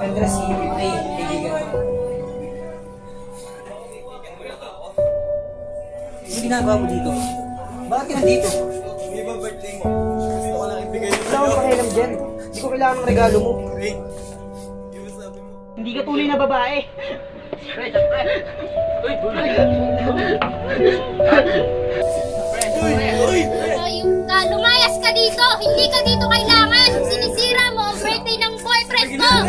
Kendra, si Ray, kaibigan ko. Ano ginagawa mo dito? Bakit ka nandito? Hindi ba birthday mo? Gusto ko lang ibigay yung Wala akong pakialam dyan. Hindi ko kailangan ng regalo mo. Ray, ba sabi mo? Hindi ka tuloy na babae. Uy! Uy! So, yung, ka, lumayas ka dito. Hindi ka dito kailangan.